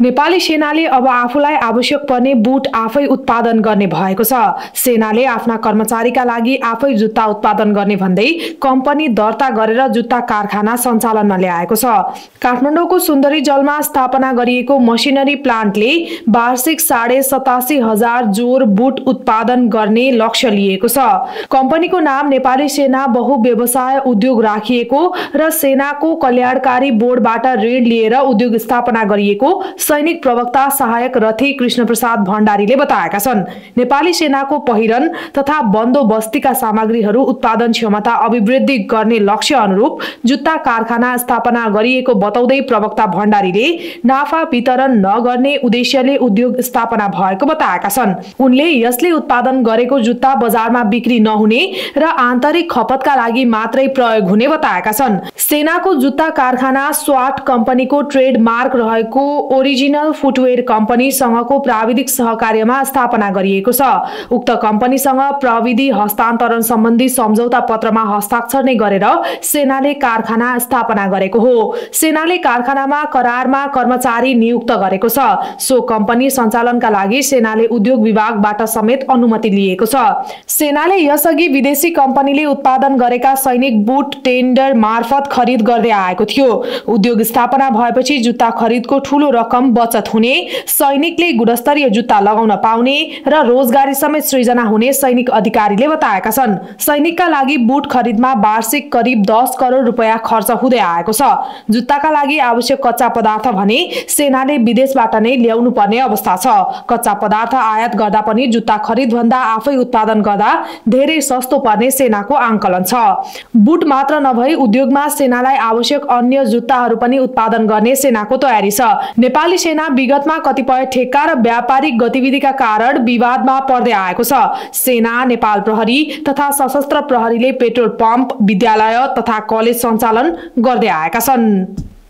नेपाली सेनाले अब आफूलाई आवश्यक पर्ने बुट आफै उत्पादन गर्ने भएको छ। सेनाले आफ्ना कर्मचारीका लागि आफै जुत्ता उत्पादन गर्ने भन्दै कम्पनी दर्ता गरेर जुत्ता कारखाना सञ्चालनमा ल्याएको छ। काठमाडौँको सुन्दरी जलमा स्थापना गरिएको मसिनरी प्लान्टले वार्षिक साढे सतासी हजार जोर बुट उत्पादन गर्ने लक्ष्य लिएको छ। कम्पनीको नाम नेपाली सेना बहुव्यवसाय उद्योग राखिएको र सेनाको कल्याणकारी बोर्डबाट ऋण लिएर उद्योग स्थापना गरिएको सैनिक प्रवक्ता सहायक रथी कृष्ण प्रसाद भण्डारीले बताएका छन्। नेपाली सेनाको पहिरन तथा बन्दोबस्तीका सामग्रीहरू उत्पादन क्षमता अभिवृद्धि गर्ने लक्ष्य अनुरूप जुत्ता कारखाना स्थापना गरिएको बताउँदै प्रवक्ता भण्डारीले नाफा वितरण नगर्ने उद्देश्यले उद्योग स्थापना भएको बताएका छन्। उनले यसले उत्पादन गरेको जुत्ता बजारमा बिक्री नहुने र आन्तरिक खपतका लागि मात्रै प्रयोग हुने बताएका छन्। सेनाको जुत्ता कारखाना स्वाट कम्पनीको ट्रेडमार्क रहेको ओरि ओरिजिनल फुटवेयर कम्पनीसँगको प्राविधिक सहकार्यमा स्थापना गरिएको छ। उक्त कम्पनीसँग प्रविधि हस्तान्तरण सम्बन्धी सम्झौता पत्रमा हस्ताक्षर नै गरेर सेनाले कारखाना स्थापना गरेको हो। सेनाले कारखानामा करारमा कर्मचारी नियुक्त गरेको छ। सो कम्पनी सञ्चालनका लागि सेनाले उद्योग विभागबाट समेत अनुमति लिएको छ। सेनाले यसअघि विदेशी कम्पनीले उत्पादन गरेका सैनिक बुट टेन्डर मार्फत खरिद गर्दै आएको थियो। उद्योग स्थापना भएपछि जुत्ता खरिदको ठूलो रकम बचत हुने सैनिकले गुणस्तरीय जुत्ता लगाउन पाउने र रोजगारी समेत सृजना हुने सैनिक अधिकारीले बताएका छन्। सैनिकका लागि बुट खरिदमा वार्षिक करिब दस करोड रुपियाँ खर्च हुँदै आएको छ। जुत्ताका लागि आवश्यक कच्चा पदार्थ भने सेनाले विदेशबाट नै ल्याउनु पर्ने अवस्था छ। कच्चा पदार्थ आयात गर्दा पनि जुत्ता खरिद भन्दा आफै उत्पादन गर्दा धेरै सस्तो पर्ने सेनाको आंकलन छ। बुट मात्र नभई उद्योगमा सेनालाई आवश्यक अन्य जुत्ताहरू पनि उत्पादन गर्ने सेनाको तयारी छ। नेपाली नेपाली सेना विगतमा कतिपय ठेक्का र व्यापारिक गतिविधिका कारण विवादमा पर्दै आएको छ। सेना नेपाल प्रहरी तथा सशस्त्र प्रहरीले पेट्रोल पम्प विद्यालय तथा कलेज सञ्चालन गर्दै आएका छन्।